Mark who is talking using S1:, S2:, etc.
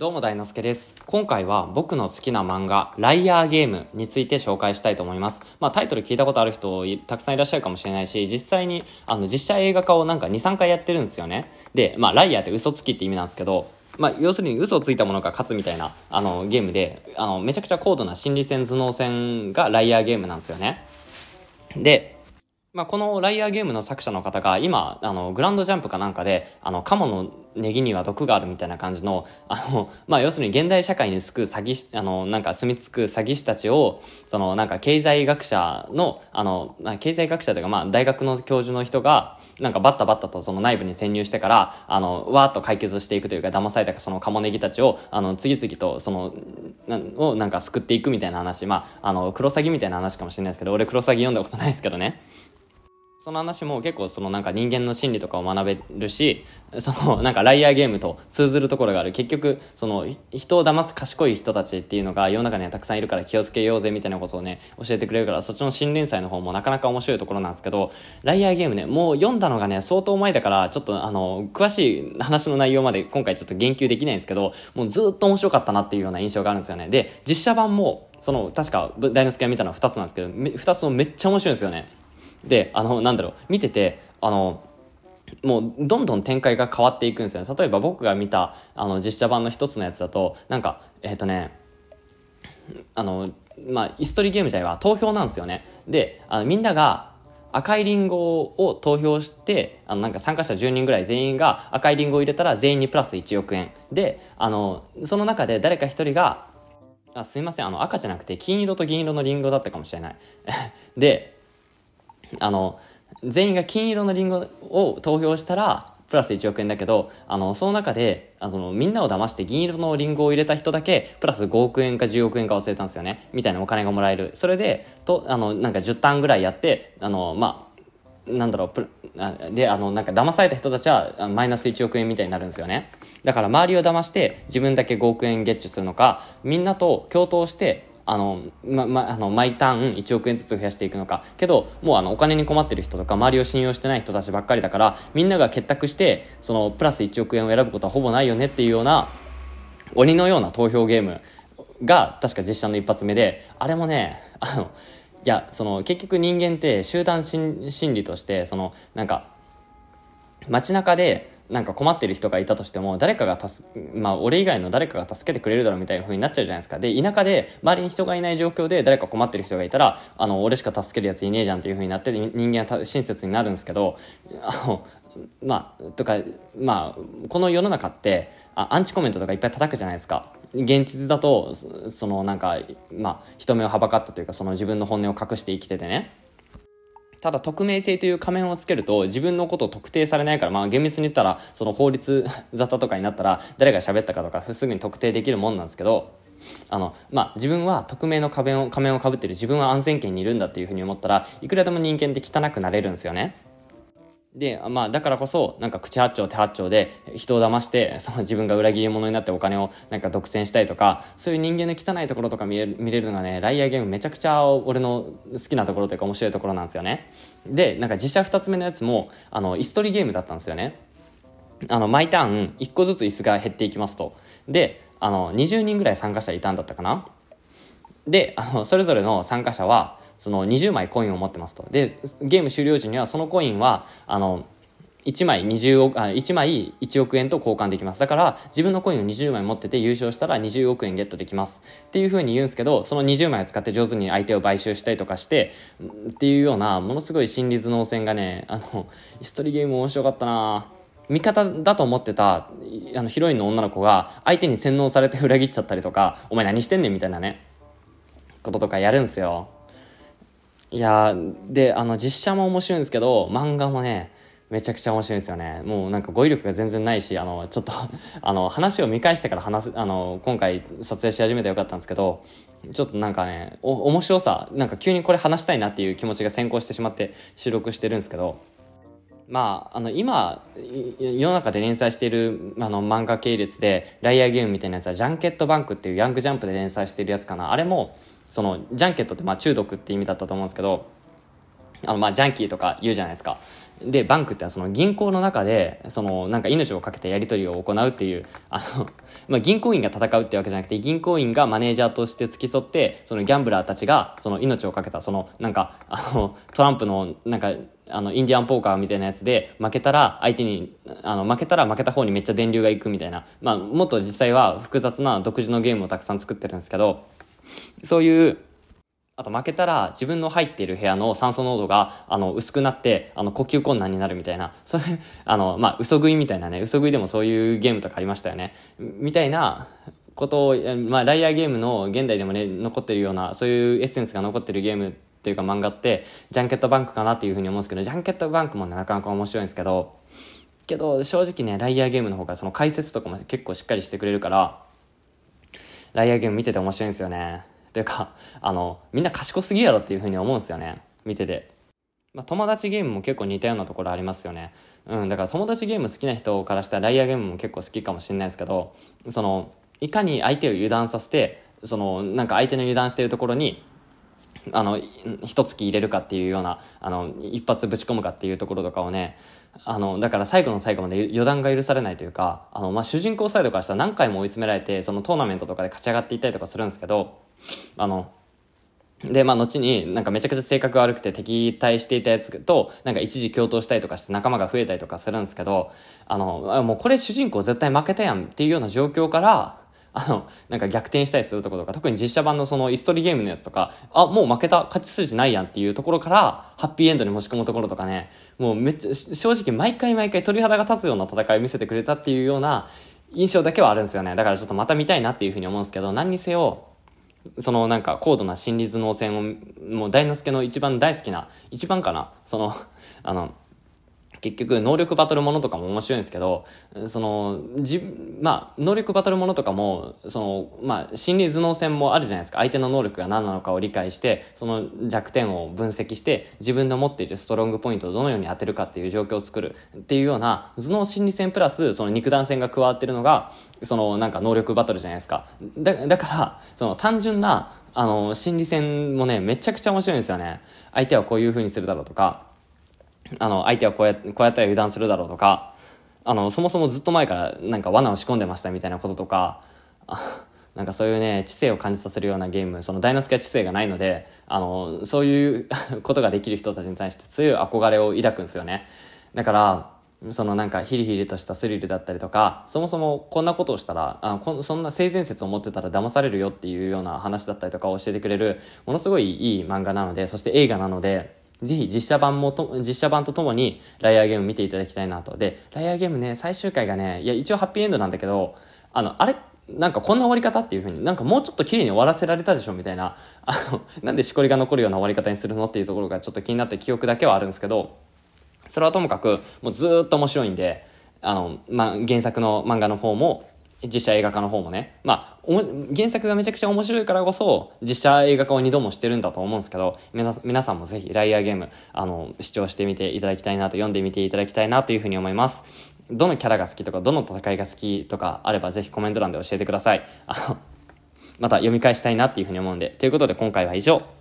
S1: どうも大之助です。今回は僕の好きな漫画、ライアーゲームについて紹介したいと思います。まあタイトル聞いたことある人たくさんいらっしゃるかもしれないし、実際にあの実写映画化をなんか2、3回やってるんですよね。で、まあライアーって嘘つきって意味なんですけど、まあ要するに嘘をついたものが勝つみたいなあのゲームで、あのめちゃくちゃ高度な心理戦頭脳戦がライアーゲームなんですよね。で、まあ、このライアーゲームの作者の方が今、あの、グランドジャンプかなんかで、あの、カモのネギには毒があるみたいな感じの、あの、まあ、要するに現代社会に救う詐欺師、あの、なんか住み着く詐欺師たちを、その、なんか経済学者の、あの、まあ経済学者というか、まあ、大学の教授の人が、なんかバッタバッタとその内部に潜入してから、あの、わーっと解決していくというか、騙されたそのカモネギたちを、あの、次々と、その、なをなんか救っていくみたいな話、まあ、あの、クロサギみたいな話かもしれないですけど、俺クロサギ読んだことないですけどね。その話も結構そのなんか人間の心理とかを学べるし、そのなんかライアーゲームと通ずるところがある。結局、その人を騙す賢い人たちっていうのが世の中にはたくさんいるから気をつけようぜみたいなことをね、教えてくれるからそっちの新連載の方もなかなか面白いところなんですけど、ライアーゲームね、もう読んだのがね、相当前だからちょっとあの、詳しい話の内容まで今回ちょっと言及できないんですけど、もうずっと面白かったなっていうような印象があるんですよね。で、実写版も、その確か大之助が見たのは2つなんですけど、2つもめっちゃ面白いんですよね。で、あの、なんだろう、見てて、あの、もうどんどん展開が変わっていくんですよね。例えば僕が見たあの実写版の一つのやつだと、なんか、えっ、ー、とね、あの、まあ、イストリーゲーム自体は投票なんですよね。で、あのみんなが赤いリンゴを投票して、あのなんか参加者10人ぐらい全員が赤いリンゴを入れたら全員にプラス1億円。で、あの、その中で誰か一人が、あすいません、あの赤じゃなくて金色と銀色のリンゴだったかもしれない。で、あの、全員が金色のリンゴを投票したら、プラス1億円だけど、あの、その中で、あの、みんなを騙して銀色のリンゴを入れた人だけ、プラス5億円か10億円か忘れたんですよね。みたいなお金がもらえる。それで、と、あの、なんか10ターンぐらいやって、あの、まあ、なんだろう、で、あの、なんか騙された人たちは、マイナス1億円みたいになるんですよね。だから周りを騙して、自分だけ5億円ゲッチュするのか、みんなと共闘して、あの、ま、ま、あの、毎ターン1億円ずつ増やしていくのか。けど、もうあの、お金に困ってる人とか、周りを信用してない人たちばっかりだから、みんなが結託して、その、プラス1億円を選ぶことはほぼないよねっていうような、鬼のような投票ゲームが、確か実写の一発目で、あれもね、あの、いや、その、結局人間って集団心理として、その、なんか、街中で、なんか困ってる人がいたとしても、誰かが助まあ、俺以外の誰かが助けてくれるだろうみたいな風になっちゃうじゃないですか。で、田舎で、周りに人がいない状況で誰か困ってる人がいたら、あの、俺しか助けるやついねえじゃんっていう風になって、人間は親切になるんですけど、あの、まあ、とか、まあ、この世の中って、あアンチコメントとかいっぱい叩くじゃないですか。現実だと、そのなんか、まあ、人目をはばかったというか、その自分の本音を隠して生きててね。ただ匿名性という仮面をつけると自分のことを特定されないから、まあ厳密に言ったらその法律沙汰とかになったら誰が喋ったかとかすぐに特定できるもんなんですけど、あの、まあ自分は匿名の仮面を仮面をかぶってる自分は安全圏にいるんだっていうふうに思ったらいくらでも人間って汚くなれるんですよね。で、まあ、だからこそ、なんか口八丁手八丁で人を騙して、その自分が裏切り者になってお金をなんか独占したりとか、そういう人間の汚いところとか見れる見れるのがね、ライアーゲームめちゃくちゃ俺の好きなところというか面白いところなんですよね。で、なんか実写二つ目のやつも、あの、椅子取りゲームだったんですよね。あの、毎ターン1個ずつ椅子が減っていきますと。で、あの、20人ぐらい参加者いたんだったかな。で、あの、それぞれの参加者は、その20枚コインを持ってますと。で、ゲーム終了時にはそのコインは、あの、1枚20億、あ、1枚1億円と交換できます。だから、自分のコインを20枚持ってて優勝したら20億円ゲットできます。っていう風に言うんですけど、その20枚を使って上手に相手を買収したりとかして、っていうような、ものすごい心理頭脳戦がね、あの、ストリゲーム面白かったな味方だと思ってた、あの、ヒロインの女の子が、相手に洗脳されて裏切っちゃったりとか、お前何してんねんみたいなね、こととかやるんすよ。いやで、あの、実写も面白いんですけど、漫画もね、めちゃくちゃ面白いんですよね。もうなんか語彙力が全然ないし、あの、ちょっと あの、話を見返してから話す、あの、今回撮影し始めてよかったんですけど、ちょっとなんかね、お、面白さ、なんか急にこれ話したいなっていう気持ちが先行してしまって収録してるんですけど、まあ、あの、今、世の中で連載している、あの、漫画系列で、ライアーゲームみたいなやつは、ジャンケットバンクっていうヤングジャンプで連載しているやつかな。あれも、その、ジャンケットってまあ中毒って意味だったと思うんですけど、あの、まあ、ジャンキーとか言うじゃないですか。で、バンクってその銀行の中で、そのなんか命をかけたやり取りを行うっていう、あの、まあ、銀行員が戦うってわけじゃなくて、銀行員がマネージャーとして付き添って、そのギャンブラーたちが、その命をかけた、その、なんか、あの、トランプの、なんか、あの、インディアンポーカーみたいなやつで、負けたら相手に、あの、負けたら負けた方にめっちゃ電流が行くみたいな。まあ、もっと実際は複雑な独自のゲームをたくさん作ってるんですけど、そういう、あと負けたら自分の入っている部屋の酸素濃度があの薄くなってあの呼吸困難になるみたいな、それ、あの、まあ、嘘食いみたいなね、嘘食いでもそういうゲームとかありましたよね。みたいなことを、まあ、ライアーゲームの現代でもね、残ってるような、そういうエッセンスが残ってるゲームっていうか漫画って、ジャンケットバンクかなっていうふうに思うんですけど、ジャンケットバンクもね、なかなか面白いんですけど、けど正直ね、ライアーゲームの方がその解説とかも結構しっかりしてくれるから、ライアーゲーム見てて面白いんですよね。というか、あの、みんな賢すぎやろっていうふうに思うんですよね。見てて。まあ、友達ゲームも結構似たようなところありますよね。うん、だから友達ゲーム好きな人からしたらライアーゲームも結構好きかもしれないですけど、その、いかに相手を油断させて、その、なんか相手の油断してるところに、あの、一月入れるかっていうような、あの、一発ぶち込むかっていうところとかをね、あの、だから最後の最後まで予断が許されないというか、あの、まあ、主人公サイドからしたら何回も追い詰められて、そのトーナメントとかで勝ち上がっていったりとかするんですけど、あの、で、まあ、後になんかめちゃくちゃ性格悪くて敵対していたやつと、なんか一時共闘したりとかして仲間が増えたりとかするんですけど、あの、もうこれ主人公絶対負けたやんっていうような状況から、あの、なんか逆転したりするところとか、特に実写版のそのイストリゲームのやつとか、あ、もう負けた、勝ち筋ないやんっていうところから、ハッピーエンドに持ち込むところとかね、もうめっちゃ、正直毎回毎回鳥肌が立つような戦いを見せてくれたっていうような印象だけはあるんですよね。だからちょっとまた見たいなっていうふうに思うんですけど、何にせよ、そのなんか高度な心理頭脳戦を、もう大之助の一番大好きな、一番かな、その、あの、結局能力バトルものとかも面白いんですけど、その、じ、まあ、能力バトルものとかも、その、まあ、心理頭脳戦もあるじゃないですか。相手の能力が何なのかを理解して、その弱点を分析して、自分の持っているストロングポイントをどのように当てるかっていう状況を作るっていうような、頭脳心理戦プラス、その肉弾戦が加わってるのが、そのなんか能力バトルじゃないですか。だだから、その単純な、あの、心理戦もね、めちゃくちゃ面白いんですよね。相手はこういう風にするだろうとか、あの、相手はこうやこうやったら油断するだろうとか、あの、そもそもずっと前からなんか罠を仕込んでましたみたいなこととか、なんかそういうね、知性を感じさせるようなゲーム、そのダイナスケは知性がないので、あの、そういうことができる人たちに対して強い憧れを抱くんですよね。だから、そのなんかヒリヒリとしたスリルだったりとか、そもそもこんなことをしたら、あこそんな性善説を持ってたら騙されるよっていうような話だったりとかを教えてくれる、ものすごいいい漫画なので、そして映画なので、ぜひ実写版もと、実写版とともにライアーゲーム見ていただきたいなと。で、ライアーゲームね、最終回がね、いや、一応ハッピーエンドなんだけど、あの、あれなんかこんな終わり方っていう風に、なんかもうちょっと綺麗に終わらせられたでしょみたいな、あの、なんでしこりが残るような終わり方にするのっていうところがちょっと気になった記憶だけはあるんですけど、それはともかく、もうずっと面白いんで、あの、ま、原作の漫画の方も、実写映画化の方もね、まあ、原作がめちゃくちゃ面白いからこそ、実写映画化を2度もしてるんだと思うんですけど、皆さんもぜひライアーゲーム、あの、視聴してみていただきたいなと、読んでみていただきたいなというふうに思います。どのキャラが好きとか、どの戦いが好きとかあれば、ぜひコメント欄で教えてください。あの、また読み返したいなっていうふうに思うんで、ということで今回は以上。